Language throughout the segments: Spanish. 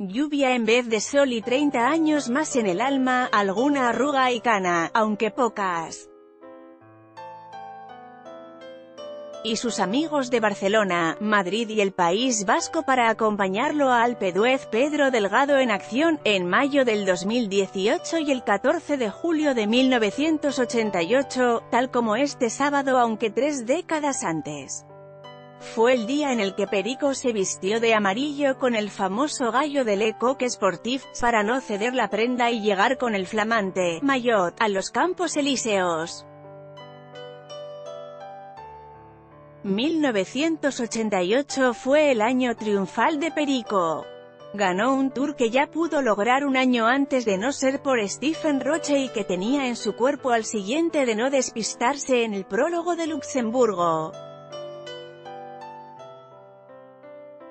Lluvia en vez de sol y 30 años más en el alma, alguna arruga y cana, aunque pocas. y sus amigos de Barcelona, Madrid y el País Vasco para acompañarlo a Alpeduez Pedro Delgado en acción, en mayo del 2018 y el 14 de julio de 1988, tal como este sábado aunque tres décadas antes. Fue el día en el que Perico se vistió de amarillo con el famoso gallo del Ecoque Sportif, para no ceder la prenda y llegar con el flamante maillot a los Campos Elíseos. 1988 fue el año triunfal de Perico. Ganó un tour que ya pudo lograr un año antes de no ser por Stephen Roche y que tenía en su cuerpo al siguiente de no despistarse en el prólogo de Luxemburgo.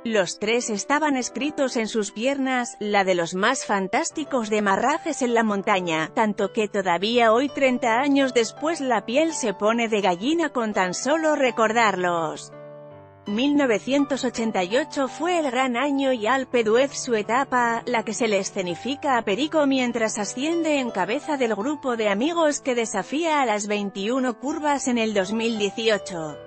Los tres estaban escritos en sus piernas, la de los más fantásticos de marrajes en la montaña, tanto que todavía hoy 30 años después la piel se pone de gallina con tan solo recordarlos. 1988 fue el gran año y Alpe d'Huez su etapa, la que se le escenifica a Perico mientras asciende en cabeza del grupo de amigos que desafía a las 21 curvas en el 2018.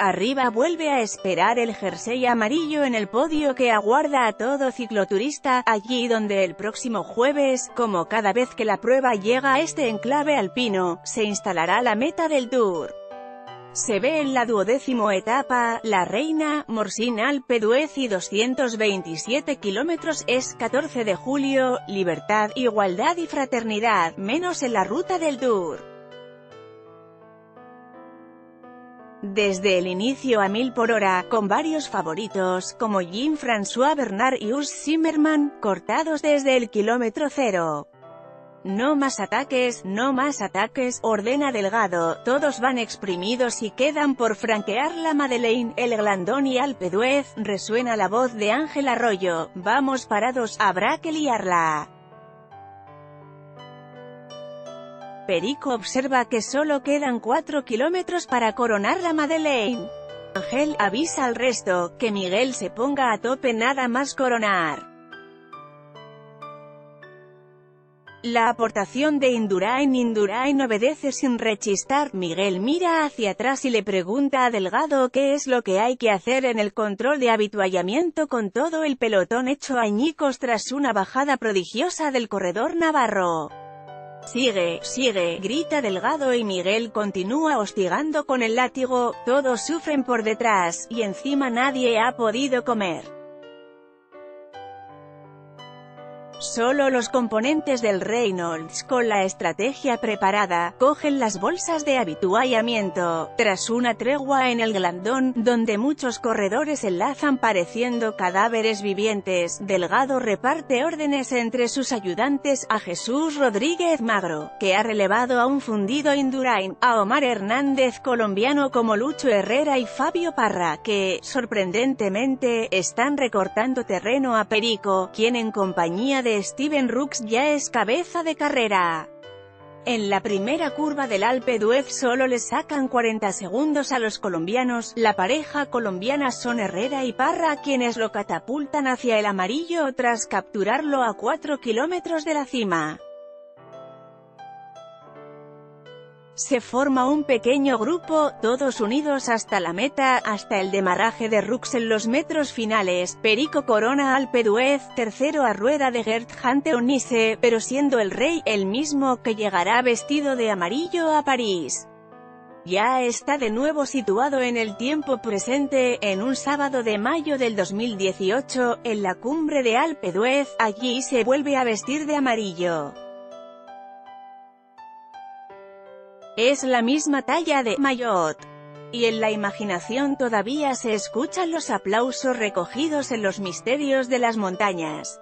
Arriba vuelve a esperar el jersey amarillo en el podio que aguarda a todo cicloturista, allí donde el próximo jueves, como cada vez que la prueba llega a este enclave alpino, se instalará la meta del Tour. Se ve en la duodécimo etapa, La Reina, Morsin Alpe y 227 kilómetros es 14 de julio, libertad, igualdad y fraternidad, menos en la ruta del Tour. Desde el inicio a mil por hora, con varios favoritos, como Jean-François Bernard y Urs Zimmermann, cortados desde el kilómetro cero. No más ataques, no más ataques, ordena Delgado, todos van exprimidos y quedan por franquear la Madeleine, el Glandón y Alpe resuena la voz de Ángel Arroyo, vamos parados, habrá que liarla. Perico observa que solo quedan 4 kilómetros para coronar la Madeleine. Ángel avisa al resto, que Miguel se ponga a tope nada más coronar. La aportación de Indurain Indurain obedece sin rechistar, Miguel mira hacia atrás y le pregunta a Delgado qué es lo que hay que hacer en el control de habituallamiento con todo el pelotón hecho añicos tras una bajada prodigiosa del corredor navarro. Sigue, sigue, grita Delgado y Miguel continúa hostigando con el látigo, todos sufren por detrás, y encima nadie ha podido comer. Solo los componentes del Reynolds, con la estrategia preparada, cogen las bolsas de habituallamiento. Tras una tregua en el Glandón, donde muchos corredores enlazan pareciendo cadáveres vivientes, Delgado reparte órdenes entre sus ayudantes, a Jesús Rodríguez Magro, que ha relevado a un fundido Indurain, a Omar Hernández colombiano como Lucho Herrera y Fabio Parra, que, sorprendentemente, están recortando terreno a Perico, quien en compañía de Steven Rooks ya es cabeza de carrera. En la primera curva del Alpe d'Huez solo le sacan 40 segundos a los colombianos, la pareja colombiana son Herrera y Parra quienes lo catapultan hacia el amarillo tras capturarlo a 4 kilómetros de la cima. Se forma un pequeño grupo, todos unidos hasta la meta, hasta el demarraje de Rux en los metros finales, Perico Corona Alpe d'Huez, tercero a rueda de Gert Hante Onise, pero siendo el rey, el mismo que llegará vestido de amarillo a París. Ya está de nuevo situado en el tiempo presente, en un sábado de mayo del 2018, en la cumbre de Alpe d'Huez, allí se vuelve a vestir de amarillo. Es la misma talla de maillot. Y en la imaginación todavía se escuchan los aplausos recogidos en los misterios de las montañas.